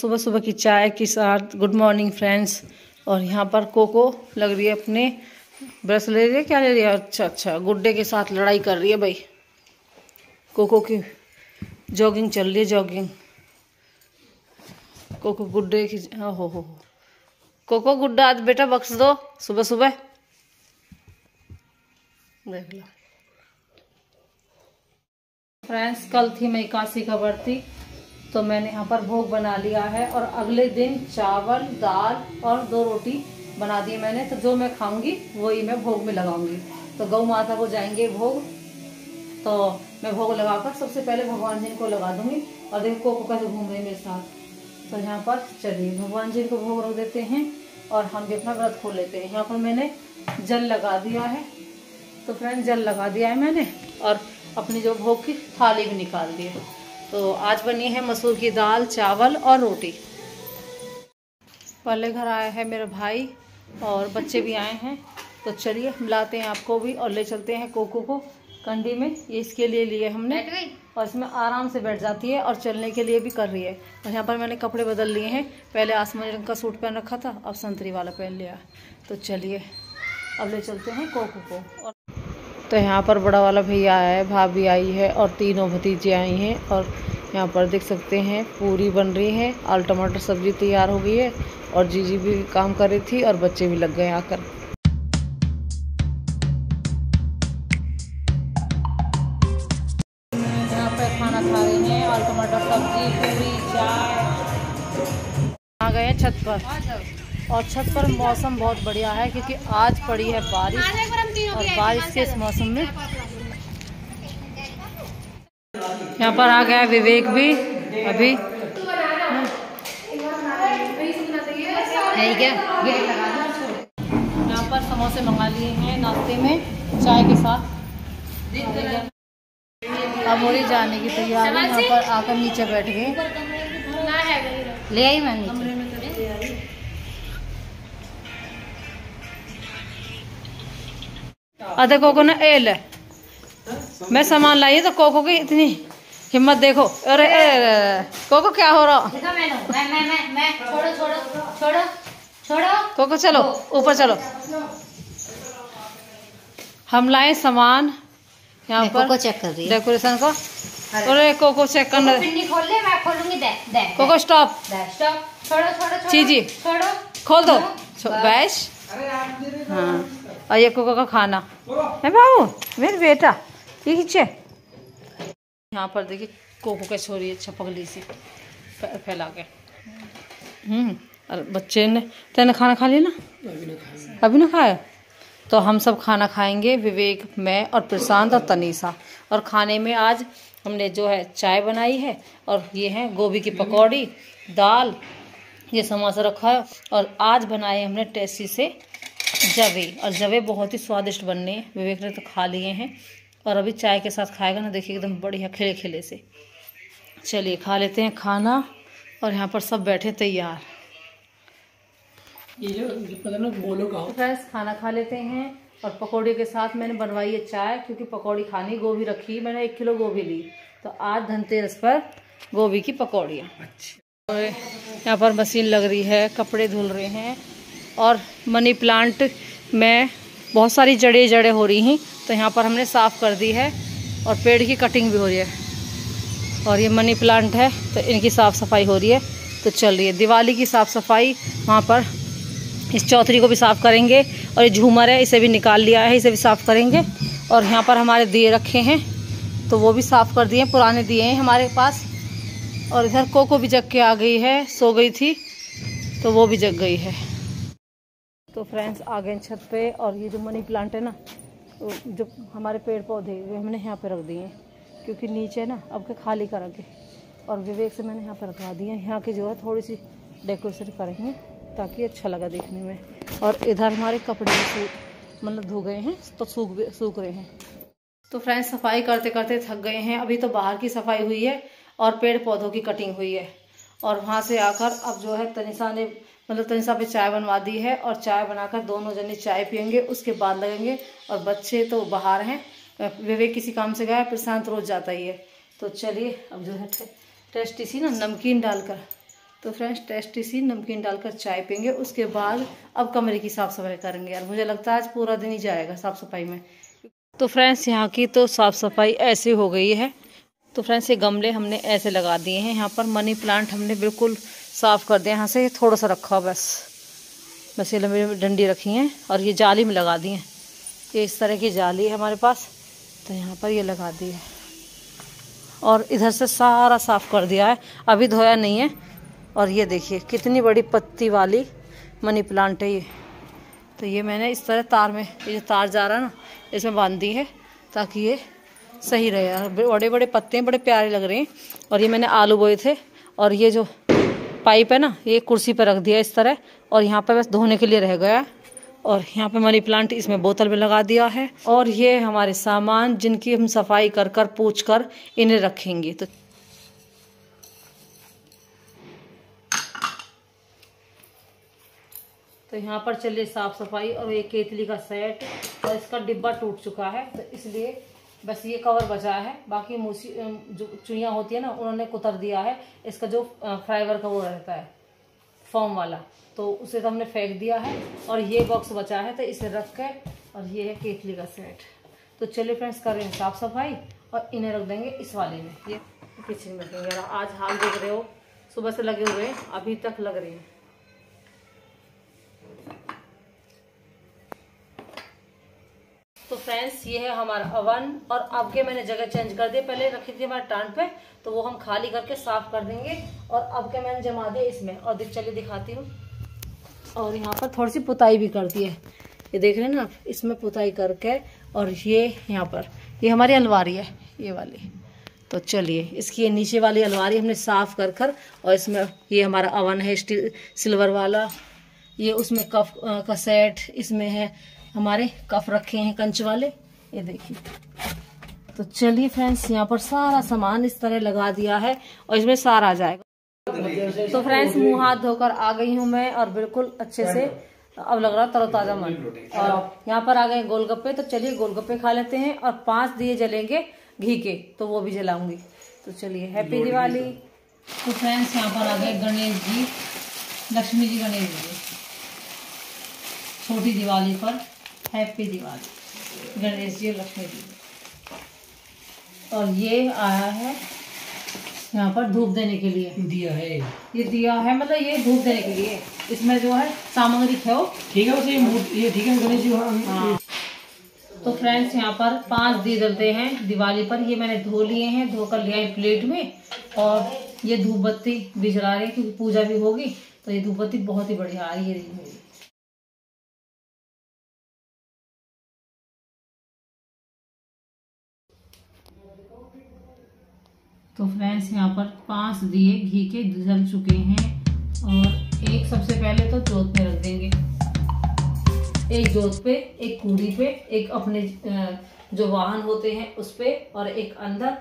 सुबह सुबह की चाय के साथ गुड मॉर्निंग फ्रेंड्स और यहाँ पर कोको लग रही है अपने। ब्रश ले रही है क्या ले रही है? अच्छा अच्छा गुड्डे के साथ लड़ाई कर रही है भाई। कोको की जॉगिंग चल रही है जॉगिंग कोको गुड्डे की हो हो हो। कोको गुड्डा, आज बेटा बख्श दो सुबह सुबह देख लो। फ्रेंड्स कल थी मैं इक्यासी का बढ़ती तो मैंने यहाँ पर भोग बना लिया है और अगले दिन चावल, दाल और दो रोटी बना दिए मैंने। तो जो मैं खाऊँगी, वही मैं भोग में लगाऊँगी। तो गौ माता को जाएँगे भोग। तो मैं भोग लगाकर सबसे पहले भगवान जी को लगा दूँगी और देखो को कैसे घूम रहे मेरे साथ। तो यहाँ पर चलिए, भगवान जी को भोग रख देते हैं और हम भी अपना व्रत खोल लेते हैं। यहाँ पर मैंने जल लगा दिया है। तो फ्रेंड, जल लगा दिया है मैंने और अपनी जो भोग की थाली भी निकाल दी है। तो आज बनी है मसूर की दाल चावल और रोटी। पहले घर आया है मेरा भाई और बच्चे भी आए हैं। तो चलिए मिलाते हैं आपको भी और ले चलते हैं कोको को कंडी में। ये इसके लिए लिए हमने और इसमें आराम से बैठ जाती है और चलने के लिए भी कर रही है। और यहाँ पर मैंने कपड़े बदल लिए हैं। पहले आसमानी रंग का सूट पहन रखा था अब संतरी वाला पहन लिया। तो चलिए अब ले चलते हैं कोको को। और तो यहाँ पर बड़ा वाला भैया आया है भाभी आई है और तीनों भतीजे आई हैं और यहाँ पर देख सकते हैं पूरी बन रही है आल टमाटर सब्ज़ी तैयार हो गई है और जीजी भी काम कर रही थी और बच्चे भी लग गए आकर। यहाँ पर खाना खा रहे हैं आल टमाटर सब्ज़ी पूरी चाय आ गए हैं छत पर। और छत पर मौसम बहुत बढ़िया है क्योंकि आज पड़ी है बारिश। और बारिश के इस मौसम में। यहाँ पर आ गया विवेक भी अभी। क्या? यहाँ पर समोसे मंगा लिए हैं नाश्ते में चाय के साथ। अब जाने की तैयारी यहाँ पर आकर नीचे बैठ गए। ले आई मैं नीचे। अरे कोको ना एल है। मैं सामान लाई तो कोको की इतनी हिम्मत देखो। अरे कोको क्या हो रहा? कोको चलो ऊपर चलो। हम लाए सामान यहाँ पर। कोको चेक कर रही है। डेकोरेशन को। अरे। कोको चेक करना। खोल ले मैं खोलूँगी दे दे कोको स्टॉप स्टॉप छोड़ो छोड़ो जी जी। छोड़ो। खोल दो। बैश। हाँ। और कोको का खाना। है बाबू, मेरे बेटा, ये खींचे यहाँ पर देखिए, कोको कैसे हो रही है, छपकली सी। फैला के। हम्म और बच्चे ने, तेने खाना खा लिया ना? अभी ना खाया। तो हम सब खाना खाएँगे, विवेक, मैं और प्रशांत और तनीषा और खाने में आज हमने जो है, चाय बनाई है, और ये है गोभी की पकौड़ी, दाल, ये समोसा रखा है, और आज बनाए हमने टेस्टी से जवे और जवे बहुत ही स्वादिष्ट बनने हैं। विवेक ने तो खा लिए हैं और अभी चाय के साथ खाएगा ना देखिए एकदम बढ़िया खिले खिले से। चलिए खा लेते हैं खाना और यहाँ पर सब बैठे तैयार। ये जो पता ना बोलो का फ्रेंड्स खाना खा लेते हैं और पकौड़ी के साथ मैंने बनवाई है चाय क्योंकि पकौड़ी खानी गोभी रखी मैंने एक किलो गोभी ली। तो आज धनतेरस पर गोभी की पकौड़ियाँ। अच्छा। यहाँ पर मशीन लग रही है कपड़े धुल रहे हैं और मनी प्लांट में बहुत सारी जड़े जड़े हो रही हैं तो यहाँ पर हमने साफ़ कर दी है और पेड़ की कटिंग भी हो रही है। और ये मनी प्लांट है तो इनकी साफ़ सफ़ाई हो रही है। तो चल रही है दिवाली की साफ़ सफ़ाई वहाँ पर इस चौधरी को भी साफ़ करेंगे और ये झूमर है, इसे भी निकाल लिया है, इसे भी साफ़ करेंगे। और यहाँ पर हमारे दिए रखे हैं तो वो भी साफ़ कर दिए, पुराने दिए हैं हमारे पास। और इधर कोको भी जग के आ गई है, सो गई थी तो वो भी जग गई है। तो फ्रेंड्स आ गए छत पे और ये जो मनी प्लांट है ना तो जो हमारे पेड़ पौधे, वे हमने यहाँ पे रख दिए हैं, क्योंकि नीचे ना अब के खाली करेंगे और विवेक से मैंने यहाँ पे रखवा दिए हैं। यहाँ की जो है थोड़ी सी डेकोरेशन करेंगे, ताकि अच्छा लगा देखने में। और इधर हमारे कपड़े मतलब धो गए हैं तो सूख सूख रहे हैं। तो फ्रेंड्स सफ़ाई करते करते थक गए हैं। अभी तो बाहर की सफ़ाई हुई है और पेड़ पौधों की कटिंग हुई है। और वहाँ से आकर अब जो है तनिषा ने मतलब तनिषा पे चाय बनवा दी है और चाय बनाकर दोनों जने चाय पियेंगे, उसके बाद लगेंगे और बच्चे तो बाहर हैं। विवेक किसी काम से गया प्रशांत रोज जाता ही है। तो चलिए, अब जो है टेस्टी सी ना नमकीन डालकर। तो फ्रेंड्स, टेस्टी सी नमकीन डालकर चाय पियेंगे, उसके बाद अब कमरे की साफ़ सफ़ाई करेंगे यार। मुझे लगता है आज पूरा दिन ही जाएगा साफ़ सफ़ाई में। तो फ्रेंड्स, यहाँ की तो साफ़ सफ़ाई ऐसी हो गई है। तो फ्रेंड्स, ये गमले हमने ऐसे लगा दिए हैं। यहाँ पर मनी प्लांट हमने बिल्कुल साफ़ कर दिया, यहाँ से थोड़ा सा रखा बस। बस ये लंबी डंडी रखी हैं और ये जाली में लगा दी हैं। ये इस तरह की जाली है हमारे पास तो यहाँ पर ये लगा दी है। और इधर से सारा साफ़ कर दिया है। अभी धोया नहीं है। और ये देखिए, कितनी बड़ी पत्ती वाली मनी प्लांट है ये। तो ये मैंने इस तरह तार में, ये जो तार जा रहा है ना, इसमें बाँध दी है ताकि ये सही रहे। बड़े बड़े पत्ते हैं, बड़े प्यारे लग रहे हैं। और ये मैंने आलू बोए थे। और ये जो पाइप है ना, ये कुर्सी पर रख दिया इस तरह, और यहाँ पर बस धोने के लिए रह गया। और यहाँ पे मनी प्लांट इसमें बोतल में लगा दिया है। और ये हमारे सामान जिनकी हम सफ़ाई कर कर, पूछ कर इन्हें रखेंगे। तो तो यहाँ पर चलिए साफ़ सफ़ाई और एक केतली का सेट, और इसका डिब्बा टूट चुका है तो इसलिए बस ये कवर बचा है। बाकी मूसी जो चुइयाँ होती है ना, उन्होंने कुतर दिया है। इसका जो फाइबर का वो रहता है। फॉर्म वाला। तो उसे तो हमने फेंक दिया है और ये बॉक्स बचा है तो इसे रख के और ये है केतली का सेट तो चलिए फ्रेंड्स कर रहे हैं साफ़ सफ़ाई और इन्हें रख देंगे इस वाले में। ये किचन में आज हाल देख रहे हो। सुबह से लगे हुए अभी तक लग रही हैं। तो फ्रेंड्स ये है हमारा अवन, और अब के मैंने जगह चेंज कर दी पहले रखी थी हमारे टांट पे तो वो हम खाली करके साफ़ कर देंगे, और अब के मैंने जमा दिया इसमें। और दिख चलिए दिखाती हूँ। और यहाँ पर थोड़ी सी पुताई भी कर दी है। ये देख रहे हैं ना इसमें पुताई करके, और ये यहाँ पर। ये हमारी अलवारी है, ये वाली। तो चलिए, इसकी ये नीचे वाली अलवारी हमने साफ़ कर कर, और इसमें ये हमारा अवन है, स्टील, सिल्वर वाला। ये उसमें कफ का सेट, इसमें है हमारे कफ रखे हैं कंच वाले। ये देखिए। तो चलिए फ्रेंड्स यहाँ पर सारा सामान इस तरह लगा दिया है और इसमें सारा आ जाएगा। तो फ्रेंड्स मुँह हाथ धोकर आ गई हूँ मैं और बिल्कुल अच्छे से अब लग रहा तरोताजा मन। और यहाँ पर आ गए गोलगप्पे तो चलिए गोलगप्पे खा लेते हैं और पाँच दिए जलेंगे घी के तो वो भी जलाऊँगी। तो चलिए हैप्पी दिवाली। तो फ्रेंड्स यहाँ पर आ गए गणेश जी लक्ष्मी जी गणेश जी। छोटी दिवाली पर हैप्पी दिवाली। गणेश जी लक्ष्मी जी। और ये आया है यहाँ पर धूप देने के लिए। दिया है। ये दिया है मतलब ये धूप देने के लिए। इसमें जो है सामग्री खे ठीक है उसे ये ठीक है गणेश जी हाँ। तो फ्रेंड्स यहाँ पर पाँच दिए जलते हैं दिवाली पर। ये मैंने धो लिए हैं धोकर लिया है प्लेट में। और ये धूप बत्ती भी जला रही है क्योंकि पूजा भी होगी। तो ये धूप बत्ती बहुत ही बढ़िया आ रही है तो फ्रेंड्स, यहाँ पर पाँच दिए, घी के जल चुके हैं और एक सबसे पहले तो जोत में रख देंगे। एक जोत पे, एक कूड़ी पे, एक अपने जो वाहन होते हैं उस पे और एक अंदर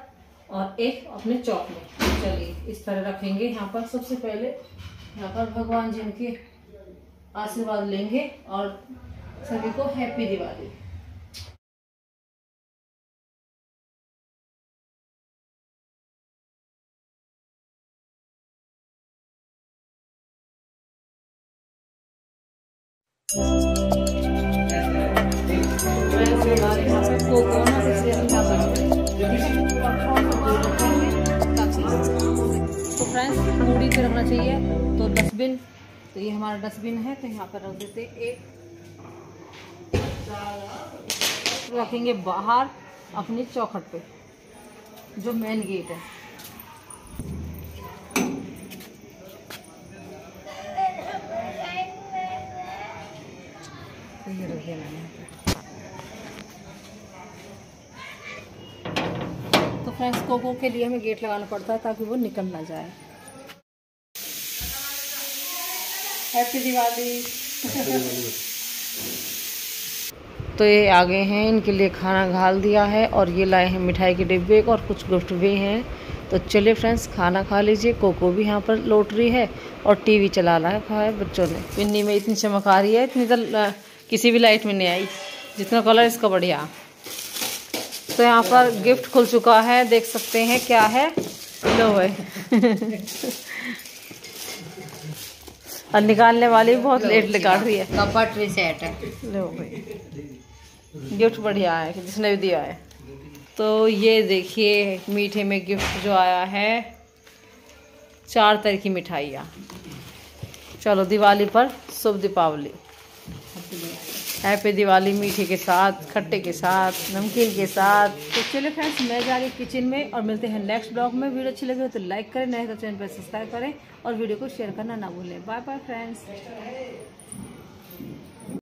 और एक अपने चौक में। चलिए, इस तरह रखेंगे यहाँ पर सबसे पहले। यहाँ पर भगवान जी के आशीर्वाद लेंगे और सभी को हैप्पी दिवाली। तो फ्रेंड्स मूड़ी पे रखना चाहिए। तो डस्टबिन तो ये हमारा डस्टबिन है तो यहाँ पर रख देते एक। रखेंगे बाहर अपनी चौखट पे, जो मेन गेट है। तो फ्रेंड्स कोको के लिए हमें गेट लगाना पड़ता है ताकि वो निकल ना जाए। हैप्पी दिवाली तो ये आ गए हैं, इनके लिए खाना घाल दिया है और ये लाए हैं मिठाई के डिब्बे और कुछ गिफ्ट भी हैं। तो चलिए फ्रेंड्स खाना खा लीजिए, कोको भी यहाँ पर लौट रही है और टीवी चला रहा है, खाए बच्चों ने। पिन्नी में इतनी चमक आ रही है, इतनी तो किसी भी लाइट में नहीं आई। जितना कलर इसका बढ़िया। तो यहाँ पर गिफ्ट खुल चुका है। देख सकते हैं क्या है। लो भाई। और निकालने वाली भी बहुत लेट निकाल रही है। कपट रिसेट है। लो भाई। गिफ्ट बढ़िया है। जिसने भी दिया है। तो ये देखिए मीठे में गिफ्ट जो आया है। चार तरह की मिठाइयाँ। चलो दिवाली पर शुभ दीपावली। हैप्पी दिवाली मीठे के साथ, खट्टे के साथ, नमकीन के साथ। तो चलो फ्रेंड्स मैं जा रही किचन में और मिलते हैं नेक्स्ट ब्लॉग में। वीडियो अच्छी लगी हो तो लाइक करें, नए तो चैनल पर सब्सक्राइब करें और वीडियो को शेयर करना ना भूलें। Bye bye friends